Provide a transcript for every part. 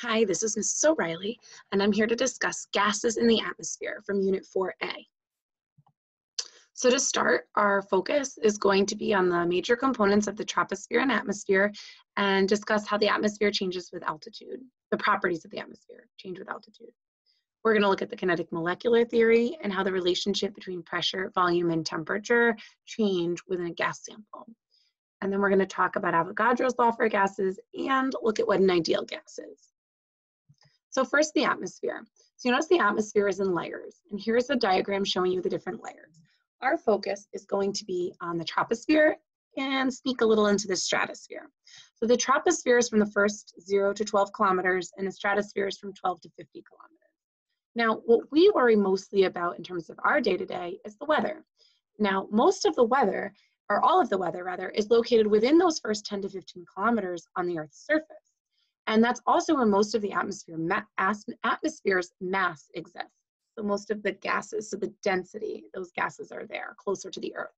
Hi, this is Mrs. O'Reilly, and I'm here to discuss gases in the atmosphere from Unit 4A. So to start, our focus is going to be on the major components of the troposphere and atmosphere and discuss how the atmosphere changes with altitude, the properties of the atmosphere change with altitude. We're going to look at the kinetic molecular theory and how the relationship between pressure, volume, and temperature change within a gas sample. And then we're going to talk about Avogadro's law for gases and look at what an ideal gas is. So first, the atmosphere. So you notice the atmosphere is in layers. And here's a diagram showing you the different layers. Our focus is going to be on the troposphere and sneak a little into the stratosphere. So the troposphere is from the first 0 to 12 kilometers, and the stratosphere is from 12 to 50 kilometers. Now, what we worry mostly about in terms of our day-to-day -day is the weather. Now, most of the weather, or all of the weather rather, is located within those first 10 to 15 kilometers on the Earth's surface. And that's also where most of the atmosphere ma atmosphere's mass exists. So most of the gases, so the density, those gases are there, closer to the Earth.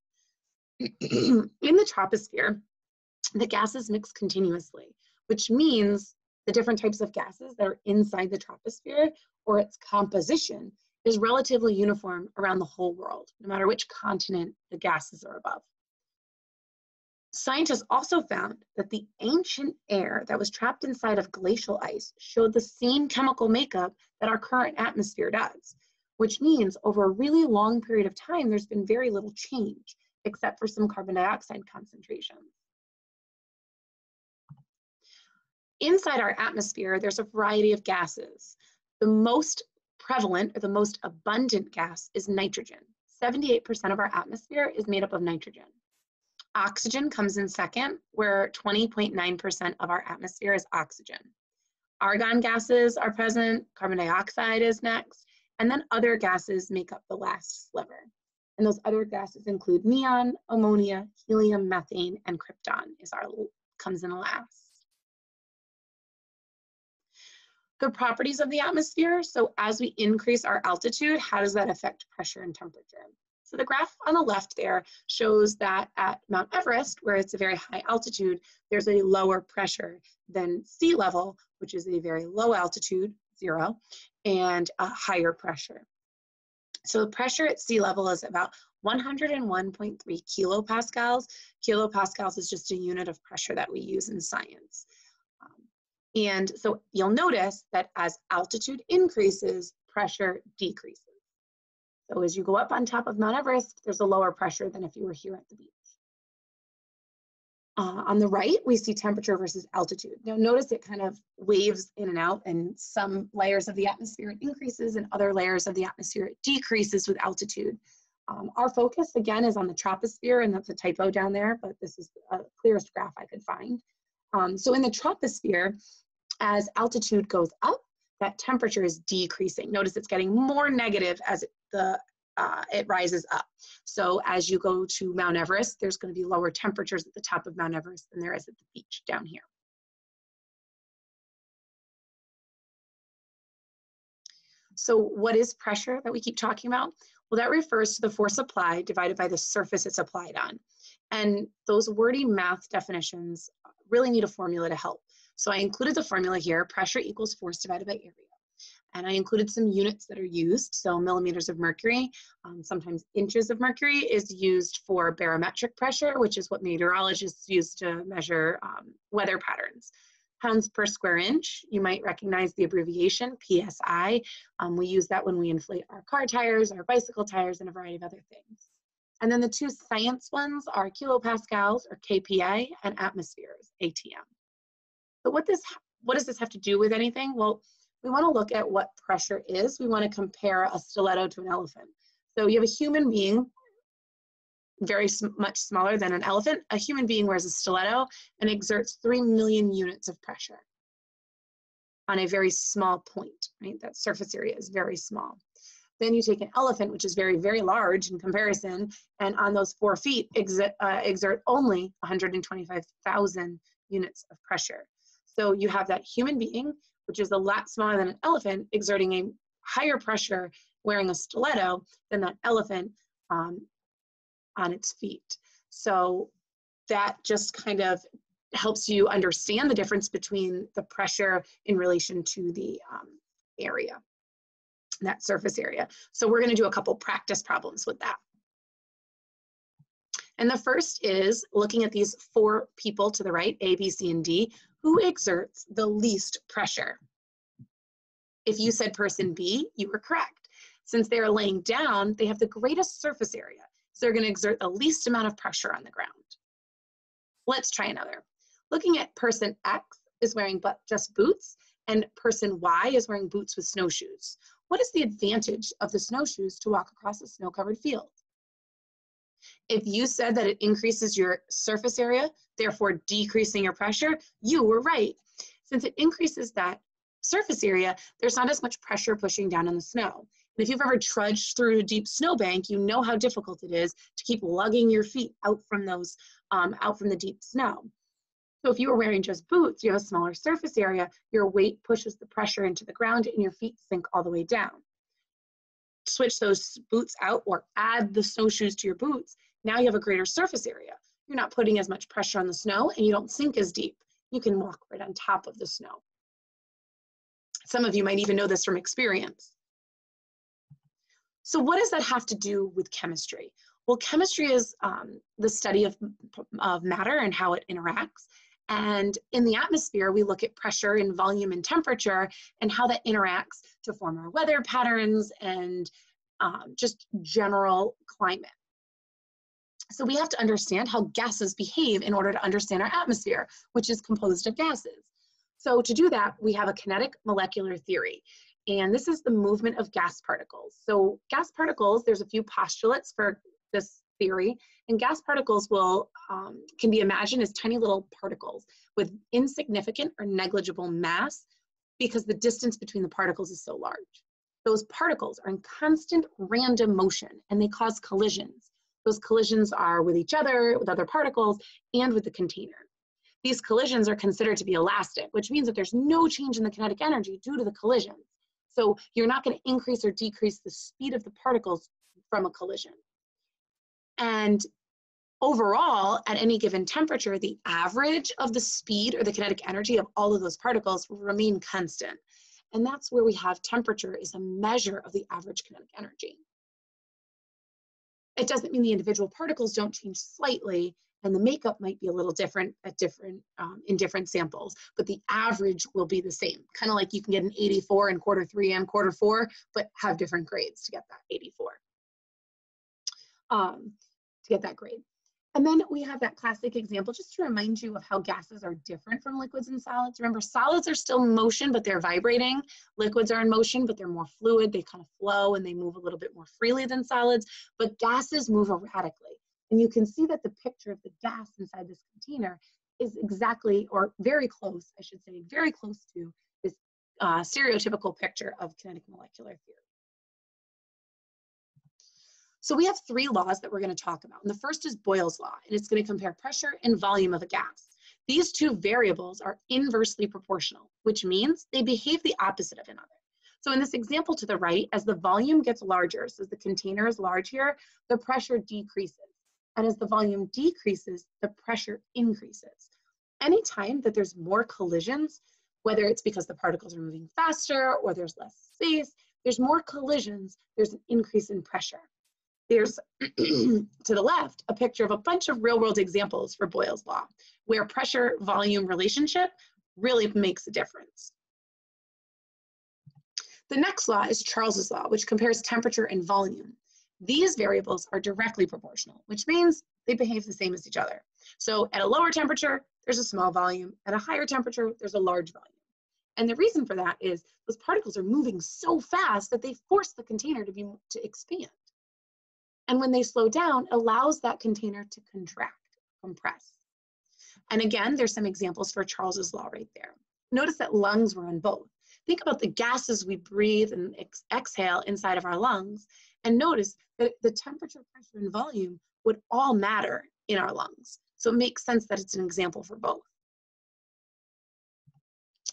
In the troposphere, the gases mix continuously, which means the different types of gases that are inside the troposphere or its composition is relatively uniform around the whole world, no matter which continent the gases are above. Scientists also found that the ancient air that was trapped inside of glacial ice showed the same chemical makeup that our current atmosphere does, which means over a really long period of time, there's been very little change, except for some carbon dioxide concentrations. Inside our atmosphere, there's a variety of gases. The most prevalent or the most abundant gas is nitrogen. 78% of our atmosphere is made up of nitrogen. Oxygen comes in second, where 20.9% of our atmosphere is oxygen. Argon gases are present, carbon dioxide is next, and then other gases make up the last sliver. And those other gases include neon, ammonia, helium, methane, and krypton is our comes in last. The properties of the atmosphere. So as we increase our altitude, how does that affect pressure and temperature? So the graph on the left there shows that at Mount Everest, where it's a very high altitude, there's a lower pressure than sea level, which is a very low altitude, zero, and a higher pressure. So the pressure at sea level is about 101.3 kilopascals. Kilopascals is just a unit of pressure that we use in science. Um, and so you'll notice that as altitude increases, pressure decreases. So as you go up on top of Mount Everest, there's a lower pressure than if you were here at the beach. Uh, on the right, we see temperature versus altitude. Now notice it kind of waves in and out and some layers of the atmosphere it increases and other layers of the atmosphere it decreases with altitude. Um, our focus again is on the troposphere and that's a typo down there, but this is the clearest graph I could find. Um, so in the troposphere, as altitude goes up, that temperature is decreasing. Notice it's getting more negative as the uh, it rises up. So as you go to Mount Everest, there's going to be lower temperatures at the top of Mount Everest than there is at the beach down here. So what is pressure that we keep talking about? Well, that refers to the force applied divided by the surface it's applied on. And those wordy math definitions really need a formula to help. So I included the formula here, pressure equals force divided by area. And I included some units that are used, so millimeters of mercury, um, sometimes inches of mercury is used for barometric pressure, which is what meteorologists use to measure um, weather patterns. Pounds per square inch, you might recognize the abbreviation PSI. Um, we use that when we inflate our car tires, our bicycle tires, and a variety of other things. And then the two science ones are kilopascals or kPa and atmospheres, ATM. But what this what does this have to do with anything? Well, we want to look at what pressure is. We want to compare a stiletto to an elephant. So you have a human being, very sm much smaller than an elephant. A human being wears a stiletto and exerts 3 million units of pressure on a very small point, right? That surface area is very small. Then you take an elephant, which is very, very large in comparison, and on those four feet exert, uh, exert only 125,000 units of pressure. So you have that human being which is a lot smaller than an elephant, exerting a higher pressure wearing a stiletto than that elephant um, on its feet. So that just kind of helps you understand the difference between the pressure in relation to the um, area, that surface area. So we're gonna do a couple practice problems with that. And the first is looking at these four people to the right, A, B, C, and D, who exerts the least pressure. If you said person B, you were correct. Since they are laying down, they have the greatest surface area. So they're gonna exert the least amount of pressure on the ground. Let's try another. Looking at person X is wearing but just boots and person Y is wearing boots with snowshoes. What is the advantage of the snowshoes to walk across a snow-covered field? If you said that it increases your surface area, therefore decreasing your pressure, you were right. Since it increases that surface area, there's not as much pressure pushing down on the snow. And if you've ever trudged through a deep snowbank, you know how difficult it is to keep lugging your feet out from those, um, out from the deep snow. So if you were wearing just boots, you have a smaller surface area, your weight pushes the pressure into the ground and your feet sink all the way down. Switch those boots out or add the snowshoes to your boots. Now you have a greater surface area. You're not putting as much pressure on the snow and you don't sink as deep. You can walk right on top of the snow. Some of you might even know this from experience. So what does that have to do with chemistry? Well, chemistry is um, the study of, of matter and how it interacts. And in the atmosphere, we look at pressure and volume and temperature and how that interacts to form our weather patterns and um, just general climate. So we have to understand how gases behave in order to understand our atmosphere, which is composed of gases. So to do that, we have a kinetic molecular theory. And this is the movement of gas particles. So gas particles, there's a few postulates for this theory, and gas particles will um, can be imagined as tiny little particles with insignificant or negligible mass because the distance between the particles is so large. Those particles are in constant random motion and they cause collisions. Those collisions are with each other, with other particles, and with the container. These collisions are considered to be elastic, which means that there's no change in the kinetic energy due to the collisions. So you're not going to increase or decrease the speed of the particles from a collision. And overall, at any given temperature, the average of the speed or the kinetic energy of all of those particles will remain constant. And that's where we have temperature is a measure of the average kinetic energy. It doesn't mean the individual particles don't change slightly, and the makeup might be a little different at different um, in different samples, but the average will be the same. Kind of like you can get an 84 in quarter three and quarter four, but have different grades to get that 84. Um, to get that grade. And then we have that classic example just to remind you of how gases are different from liquids and solids. Remember, solids are still in motion, but they're vibrating. Liquids are in motion, but they're more fluid. They kind of flow and they move a little bit more freely than solids, but gases move erratically. And you can see that the picture of the gas inside this container is exactly, or very close, I should say, very close to this uh, stereotypical picture of kinetic molecular theory. So we have three laws that we're going to talk about. And the first is Boyle's law, and it's going to compare pressure and volume of a gas. These two variables are inversely proportional, which means they behave the opposite of another. So in this example to the right, as the volume gets larger, so as the container is large here, the pressure decreases. And as the volume decreases, the pressure increases. Anytime that there's more collisions, whether it's because the particles are moving faster or there's less space, there's more collisions, there's an increase in pressure. There's, to the left, a picture of a bunch of real world examples for Boyle's law, where pressure volume relationship really makes a difference. The next law is Charles's law, which compares temperature and volume. These variables are directly proportional, which means they behave the same as each other. So at a lower temperature, there's a small volume. At a higher temperature, there's a large volume. And the reason for that is those particles are moving so fast that they force the container to be to expand. And when they slow down, allows that container to contract, compress. And again, there's some examples for Charles's law right there. Notice that lungs were on both. Think about the gases we breathe and ex exhale inside of our lungs, and notice that the temperature, pressure, and volume would all matter in our lungs. So it makes sense that it's an example for both.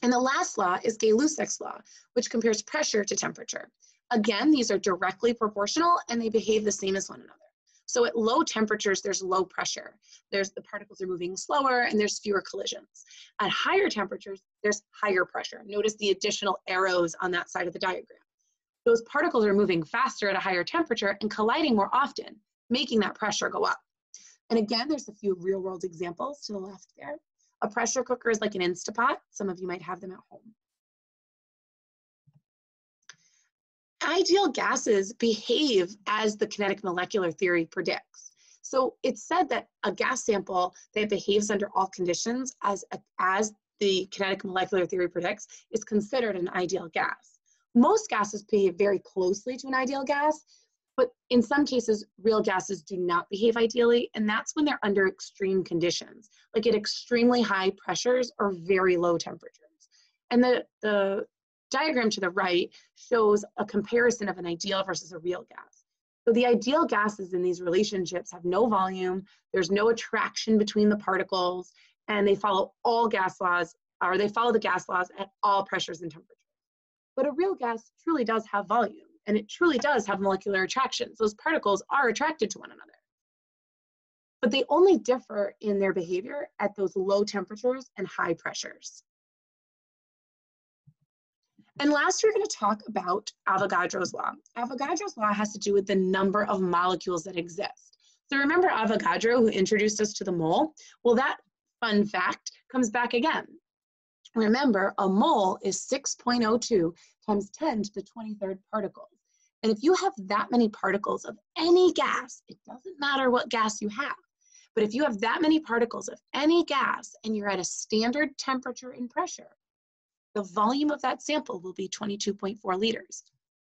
And the last law is Gay-Lussac's law, which compares pressure to temperature. Again, these are directly proportional and they behave the same as one another. So at low temperatures, there's low pressure. There's the particles are moving slower and there's fewer collisions. At higher temperatures, there's higher pressure. Notice the additional arrows on that side of the diagram. Those particles are moving faster at a higher temperature and colliding more often, making that pressure go up. And again, there's a few real world examples to the left there. A pressure cooker is like an Instapot. Some of you might have them at home. Ideal gases behave as the kinetic molecular theory predicts. So it's said that a gas sample that behaves under all conditions as, a, as the kinetic molecular theory predicts is considered an ideal gas. Most gases behave very closely to an ideal gas, but in some cases, real gases do not behave ideally, and that's when they're under extreme conditions, like at extremely high pressures or very low temperatures. And the, the diagram to the right shows a comparison of an ideal versus a real gas. So the ideal gases in these relationships have no volume, there's no attraction between the particles, and they follow all gas laws, or they follow the gas laws at all pressures and temperatures. But a real gas truly does have volume and it truly does have molecular attractions. Those particles are attracted to one another. But they only differ in their behavior at those low temperatures and high pressures. And last, we're going to talk about Avogadro's law. Avogadro's law has to do with the number of molecules that exist. So remember Avogadro, who introduced us to the mole? Well, that fun fact comes back again. Remember, a mole is 6.02 times 10 to the 23rd particles. And if you have that many particles of any gas, it doesn't matter what gas you have, but if you have that many particles of any gas and you're at a standard temperature and pressure, the volume of that sample will be 22.4 liters,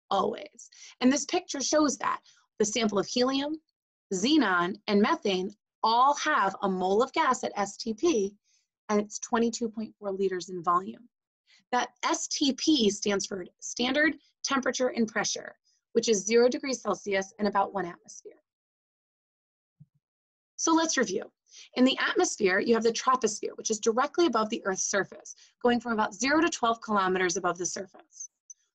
always. And this picture shows that. The sample of helium, xenon, and methane all have a mole of gas at STP, and it's 22.4 liters in volume. That STP stands for standard temperature and pressure which is zero degrees Celsius and about one atmosphere. So let's review. In the atmosphere, you have the troposphere, which is directly above the Earth's surface, going from about 0 to 12 kilometers above the surface.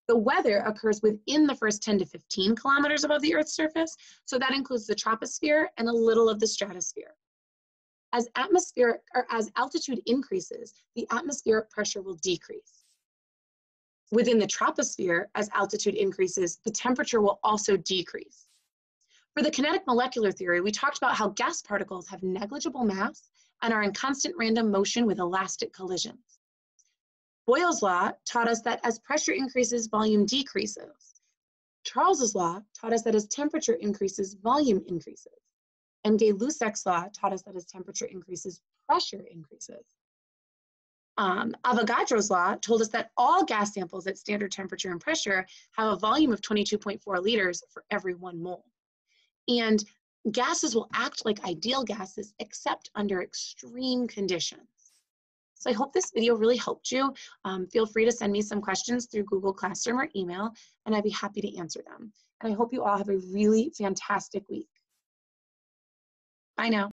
The weather occurs within the first 10 to 15 kilometers above the Earth's surface, so that includes the troposphere and a little of the stratosphere. As atmosphere or as altitude increases, the atmospheric pressure will decrease. Within the troposphere, as altitude increases, the temperature will also decrease. For the kinetic molecular theory, we talked about how gas particles have negligible mass and are in constant random motion with elastic collisions. Boyle's law taught us that as pressure increases, volume decreases. Charles's law taught us that as temperature increases, volume increases. And Gay-Lussac's law taught us that as temperature increases, pressure increases um, Avogadro's law told us that all gas samples at standard temperature and pressure have a volume of 22.4 liters for every one mole. And gases will act like ideal gases except under extreme conditions. So I hope this video really helped you. Um, feel free to send me some questions through Google Classroom or email, and I'd be happy to answer them. And I hope you all have a really fantastic week. Bye now.